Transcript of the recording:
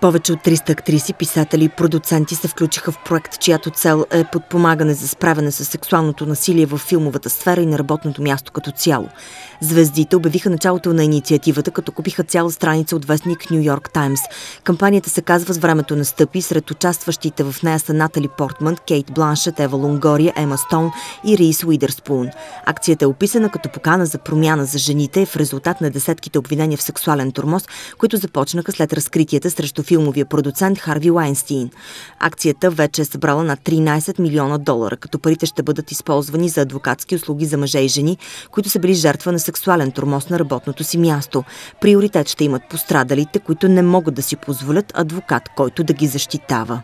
Повече от 300 актриси, писатели и продуценти се включиха в проект, чиято цел е подпомагане за справяне с сексуалното насилие в филмовата сфера и на работното място като цяло. Звездите обявиха началото на инициативата, като купиха цяла страница от вестник Нью Йорк Таймс. Кампанията се казва с времето настъпи. Сред участващите в нея са Натали Портман, Кейт Бланшет, Ева Лонгория, Ема Стоун и Рис Уидърспун. Акцията е описана като покана за промяна за жените в резултат на десетките обвинения в сексуален турмоз, които започнаха след разкритията срещу филмовия продуцент Харви Лайнстин. Акцията вече е събрала на 13 милиона долара, като парите ще бъдат използвани за адвокатски услуги за мъже и жени, които са били жертва на сексуален тормоз на работното си място. Приоритет ще имат пострадалите, които не могат да си позволят адвокат, който да ги защитава.